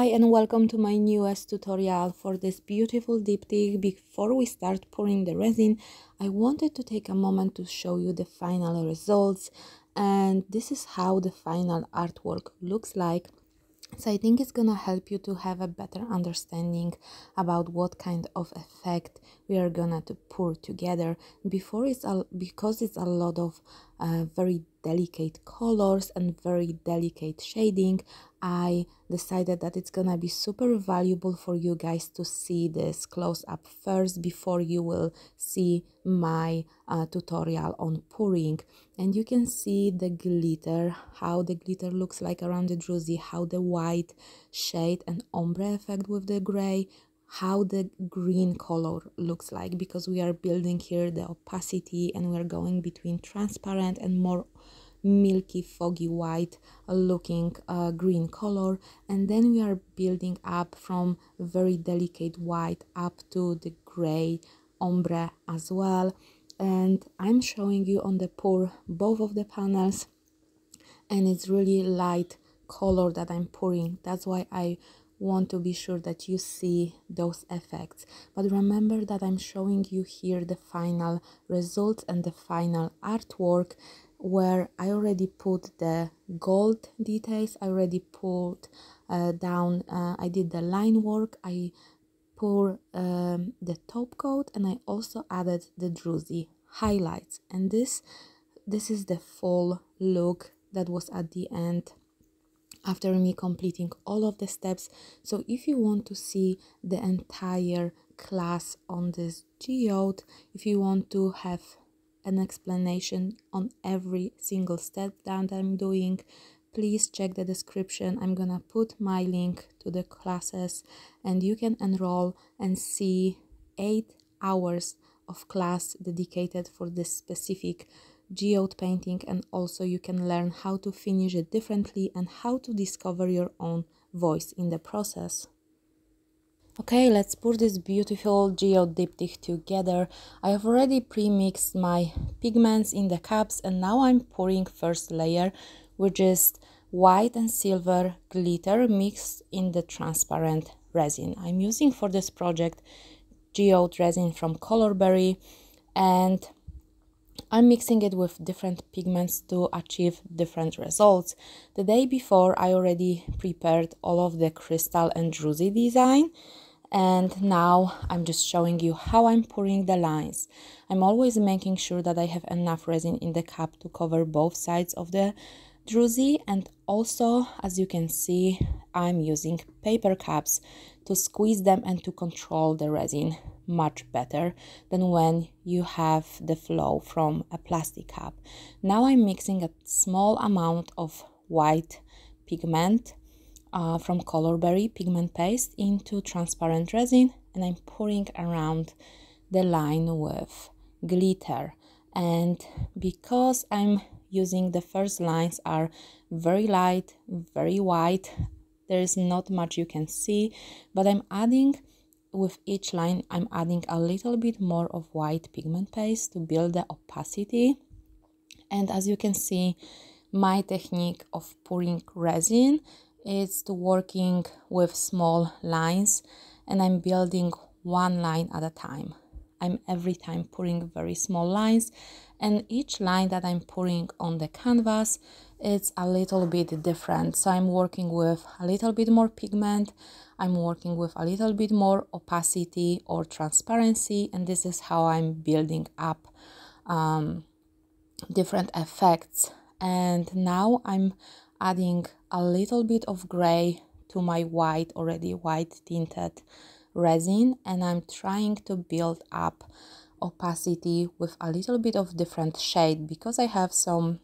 Hi and welcome to my newest tutorial for this beautiful diptych. Before we start pouring the resin, I wanted to take a moment to show you the final results and this is how the final artwork looks like so I think it's gonna help you to have a better understanding about what kind of effect we are gonna to pour together. Before it's a, because it's a lot of uh, very delicate colors and very delicate shading, I decided that it's gonna be super valuable for you guys to see this close up first before you will see my uh, tutorial on pouring. And you can see the glitter how the glitter looks like around the druzy how the white shade and ombre effect with the gray how the green color looks like because we are building here the opacity and we're going between transparent and more milky foggy white looking uh, green color. And then we are building up from very delicate white up to the gray ombre as well. And I'm showing you on the pour both of the panels and it's really light color that I'm pouring. That's why I want to be sure that you see those effects. But remember that I'm showing you here the final results and the final artwork where I already put the gold details. I already put uh, down uh, I did the line work. I pour um, the top coat and I also added the druzy highlights. And this this is the full look that was at the end after me completing all of the steps so if you want to see the entire class on this geode if you want to have an explanation on every single step that I'm doing, please check the description. I'm gonna put my link to the classes and you can enroll and see eight hours of class dedicated for this specific geode painting and also you can learn how to finish it differently and how to discover your own voice in the process. Okay, let's pour this beautiful geode diptych together. I have already pre-mixed my pigments in the cups and now I'm pouring first layer, which is white and silver glitter mixed in the transparent resin. I'm using for this project geode resin from Colorberry and I'm mixing it with different pigments to achieve different results. The day before I already prepared all of the crystal and druzy design and now I'm just showing you how I'm pouring the lines. I'm always making sure that I have enough resin in the cup to cover both sides of the druzy and also as you can see I'm using paper cups to squeeze them and to control the resin much better than when you have the flow from a plastic cup. Now I'm mixing a small amount of white pigment uh, from Colorberry pigment paste into transparent resin and I'm pouring around the line with glitter and because I'm using the first lines are very light very white there is not much you can see but I'm adding with each line I'm adding a little bit more of white pigment paste to build the opacity and as you can see my technique of pouring resin is to working with small lines and I'm building one line at a time. I'm every time pouring very small lines and each line that I'm pouring on the canvas it's a little bit different. So I'm working with a little bit more pigment, I'm working with a little bit more opacity or transparency and this is how I'm building up um, different effects and now I'm adding a little bit of gray to my white, already white tinted resin and I'm trying to build up opacity with a little bit of different shade because I have some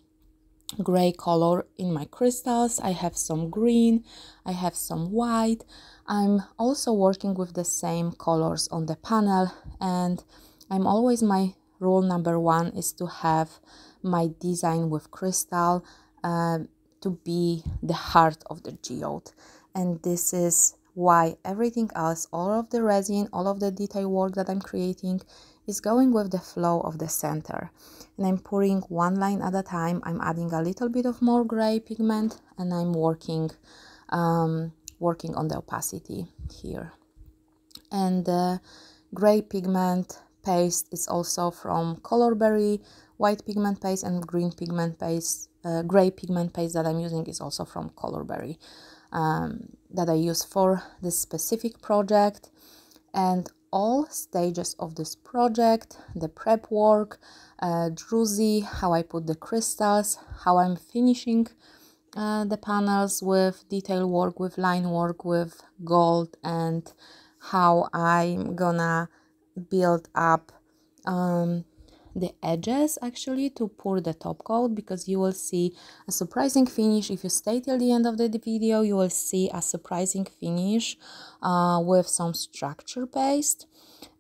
gray color in my crystals I have some green I have some white. I'm also working with the same colors on the panel and I'm always my rule number one is to have my design with crystal uh, to be the heart of the geode. And this is why everything else all of the resin all of the detail work that i'm creating is going with the flow of the center. And i'm pouring one line at a time. I'm adding a little bit of more gray pigment and i'm working um, working on the opacity here. And the gray pigment paste is also from Colorberry white pigment paste and green pigment paste uh, gray pigment paste that I'm using is also from Colorberry um, that I use for this specific project. And all stages of this project, the prep work, uh, druzy, how I put the crystals, how I'm finishing uh, the panels with detail work, with line work, with gold and how I'm gonna build up um, the edges actually to pour the top coat because you will see a surprising finish. If you stay till the end of the video you will see a surprising finish uh, with some structure paste.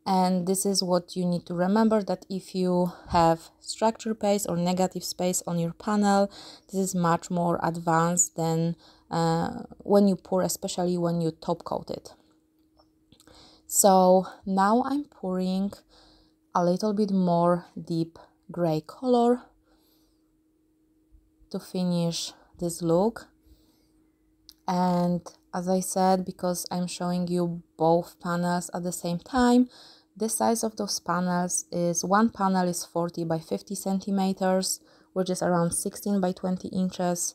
And this is what you need to remember that if you have structure paste or negative space on your panel this is much more advanced than uh, when you pour especially when you top coat it. So now I'm pouring a little bit more deep gray color to finish this look. And as I said because I'm showing you both panels at the same time the size of those panels is one panel is 40 by 50 centimeters which is around 16 by 20 inches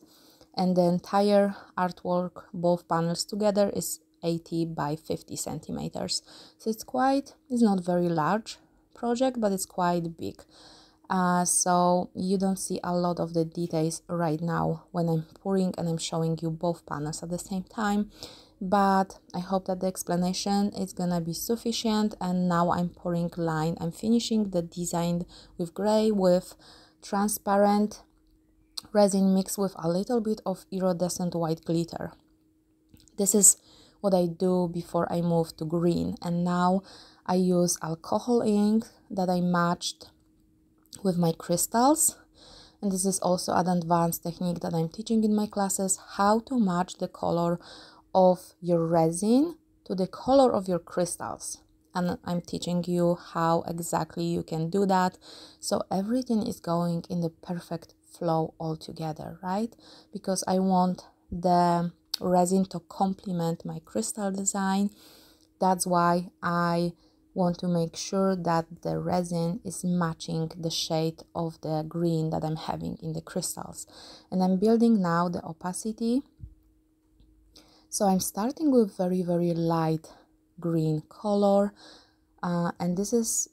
and the entire artwork both panels together is 80 by 50 centimeters. So it's quite it's not very large project but it's quite big. Uh, so you don't see a lot of the details right now when I'm pouring and I'm showing you both panels at the same time. But I hope that the explanation is gonna be sufficient and now I'm pouring line. I'm finishing the design with gray with transparent resin mixed with a little bit of iridescent white glitter. This is what I do before I move to green and now I use alcohol ink that I matched with my crystals. And this is also an advanced technique that I'm teaching in my classes how to match the color of your resin to the color of your crystals. And I'm teaching you how exactly you can do that. So everything is going in the perfect flow all together right? Because I want the resin to complement my crystal design. That's why I want to make sure that the resin is matching the shade of the green that I'm having in the crystals. And I'm building now the opacity. So I'm starting with very very light green color. Uh, and this is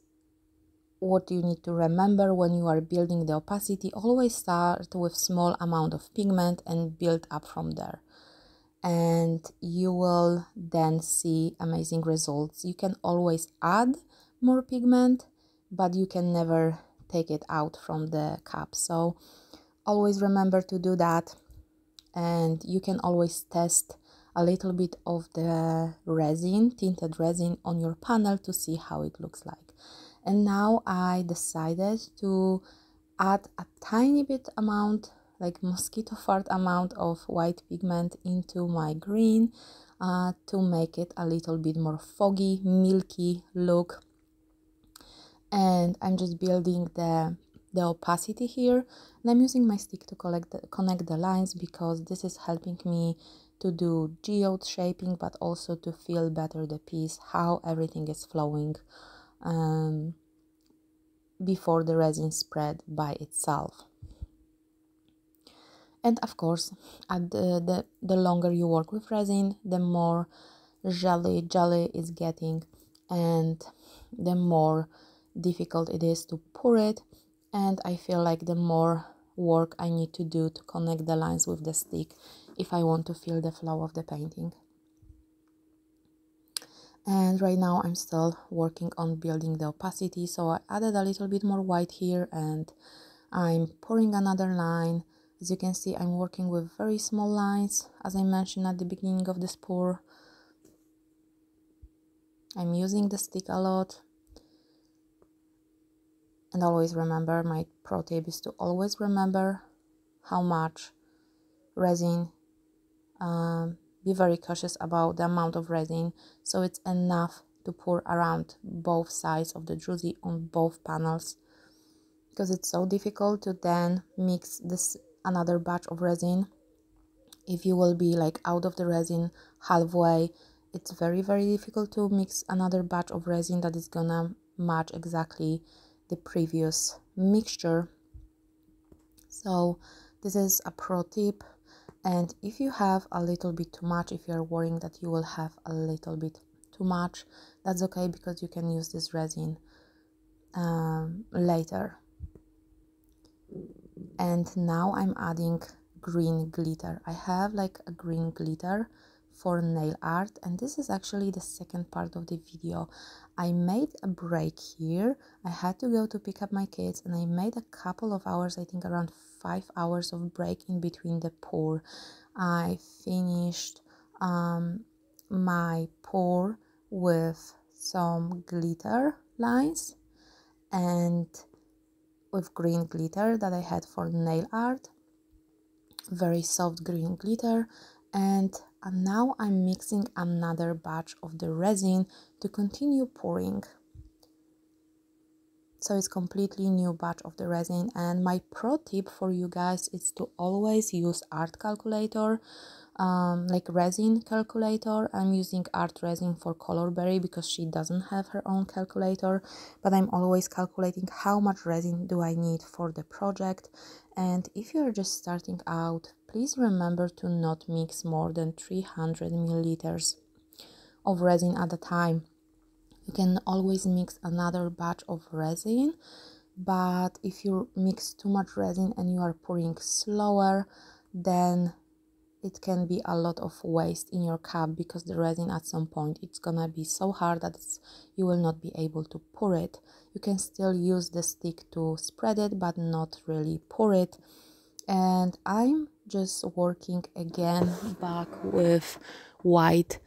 what you need to remember when you are building the opacity. Always start with small amount of pigment and build up from there and you will then see amazing results. You can always add more pigment, but you can never take it out from the cup. So always remember to do that and you can always test a little bit of the resin, tinted resin on your panel to see how it looks like. And now I decided to add a tiny bit amount like mosquito fart amount of white pigment into my green uh, to make it a little bit more foggy milky look. And I'm just building the the opacity here. And I'm using my stick to collect the, connect the lines because this is helping me to do geode shaping but also to feel better the piece how everything is flowing um, before the resin spread by itself and of course at the, the, the longer you work with resin the more jelly jelly is getting and the more difficult it is to pour it. And I feel like the more work I need to do to connect the lines with the stick if I want to feel the flow of the painting. And right now I'm still working on building the opacity so I added a little bit more white here and I'm pouring another line as you can see, I'm working with very small lines, as I mentioned at the beginning of this pour. I'm using the stick a lot. And always remember, my pro tip is to always remember how much resin. Um, be very cautious about the amount of resin so it's enough to pour around both sides of the druzy on both panels because it's so difficult to then mix this another batch of resin. If you will be like out of the resin halfway it's very very difficult to mix another batch of resin that is gonna match exactly the previous mixture. So this is a pro tip and if you have a little bit too much if you're worrying that you will have a little bit too much that's okay because you can use this resin um, later and now I'm adding green glitter. I have like a green glitter for nail art and this is actually the second part of the video. I made a break here. I had to go to pick up my kids and I made a couple of hours I think around five hours of break in between the pour. I finished um, my pour with some glitter lines and with green glitter that I had for nail art. Very soft green glitter. And and now I'm mixing another batch of the resin to continue pouring. So it's completely new batch of the resin. And my pro tip for you guys is to always use art calculator um, like resin calculator. I'm using ArtResin for colorberry because she doesn't have her own calculator but i'm always calculating how much resin do i need for the project. And if you're just starting out please remember to not mix more than 300 milliliters of resin at a time. You can always mix another batch of resin but if you mix too much resin and you are pouring slower then it can be a lot of waste in your cup because the resin at some point it's gonna be so hard that you will not be able to pour it. You can still use the stick to spread it but not really pour it. And i'm just working again back with white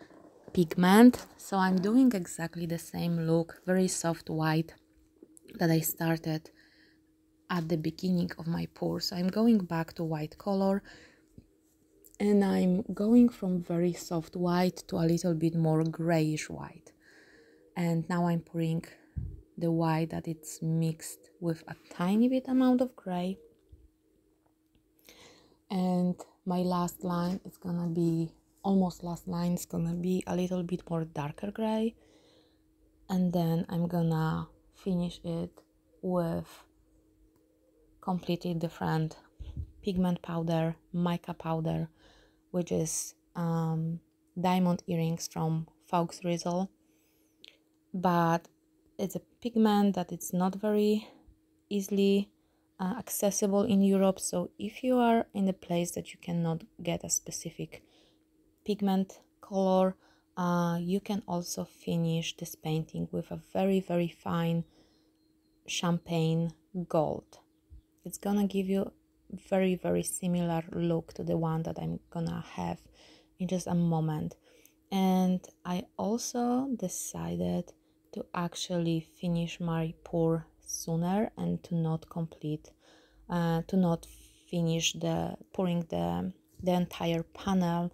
pigment. So i'm doing exactly the same look very soft white that i started at the beginning of my pour. So i'm going back to white color and I'm going from very soft white to a little bit more grayish white. And now I'm pouring the white that it's mixed with a tiny bit amount of gray. And my last line is gonna be almost last line is gonna be a little bit more darker gray. And then I'm gonna finish it with completely different pigment powder mica powder which is um, diamond earrings from Faux Rizzle. But it's a pigment that it's not very easily uh, accessible in Europe. So if you are in a place that you cannot get a specific pigment color, uh, you can also finish this painting with a very, very fine champagne gold. It's gonna give you very very similar look to the one that I'm gonna have in just a moment. And I also decided to actually finish my pour sooner and to not complete uh, to not finish the pouring the the entire panel.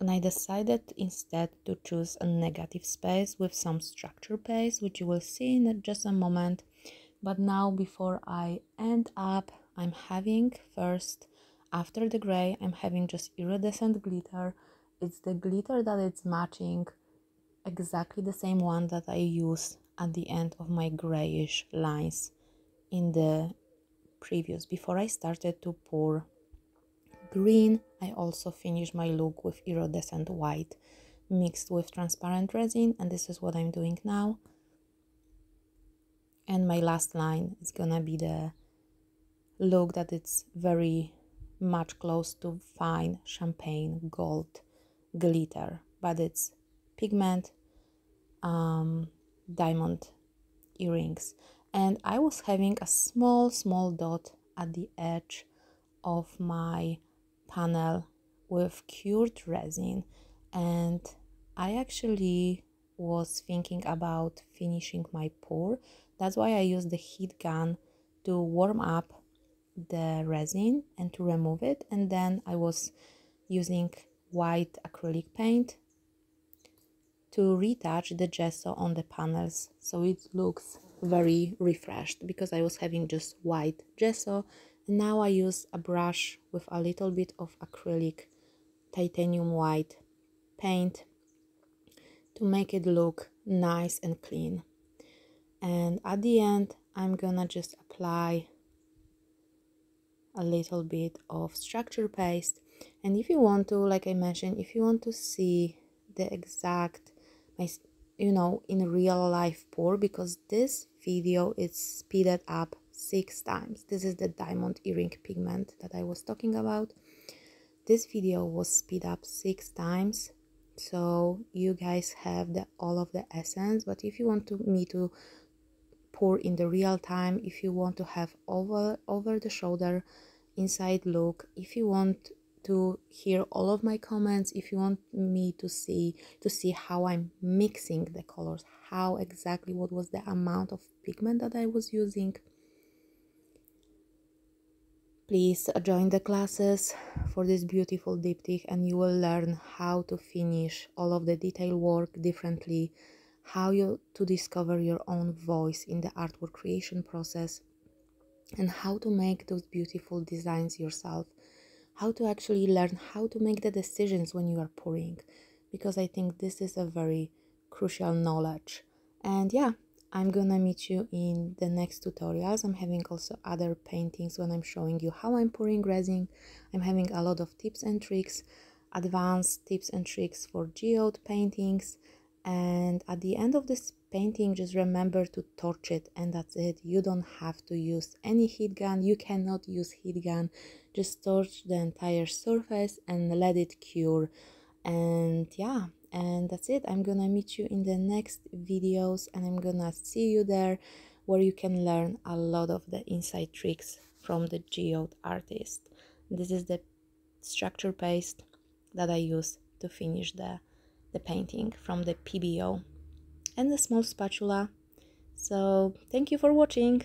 And I decided instead to choose a negative space with some structure paste which you will see in just a moment. But now before I end up I'm having first after the gray I'm having just iridescent glitter. It's the glitter that it's matching exactly the same one that I used at the end of my grayish lines in the previous. Before I started to pour green I also finished my look with iridescent white mixed with transparent resin and this is what I'm doing now. And my last line is gonna be the look that it's very much close to fine champagne gold glitter but it's pigment um, diamond earrings. And I was having a small small dot at the edge of my panel with cured resin and I actually was thinking about finishing my pour. That's why I used the heat gun to warm up the resin and to remove it. And then I was using white acrylic paint to retouch the gesso on the panels. So it looks very refreshed because I was having just white gesso. And now I use a brush with a little bit of acrylic titanium white paint to make it look nice and clean. And at the end I'm gonna just apply a little bit of structure paste. And if you want to like I mentioned if you want to see the exact my you know in real life pour because this video is speeded up six times. This is the diamond earring pigment that I was talking about. This video was speed up six times. So you guys have the all of the essence. But if you want to me to pour in the real time if you want to have over over the shoulder inside look if you want to hear all of my comments if you want me to see to see how i'm mixing the colors how exactly what was the amount of pigment that i was using. Please join the classes for this beautiful diptych and you will learn how to finish all of the detail work differently how you to discover your own voice in the artwork creation process and how to make those beautiful designs yourself. How to actually learn how to make the decisions when you are pouring because i think this is a very crucial knowledge. And yeah i'm gonna meet you in the next tutorials. I'm having also other paintings when i'm showing you how i'm pouring resin. I'm having a lot of tips and tricks advanced tips and tricks for geode paintings and at the end of this painting just remember to torch it and that's it. You don't have to use any heat gun. You cannot use heat gun. Just torch the entire surface and let it cure. And yeah and that's it. I'm gonna meet you in the next videos and i'm gonna see you there where you can learn a lot of the inside tricks from the geode artist. This is the structure paste that i use to finish the the painting from the Pebeo and a small spatula. So thank you for watching.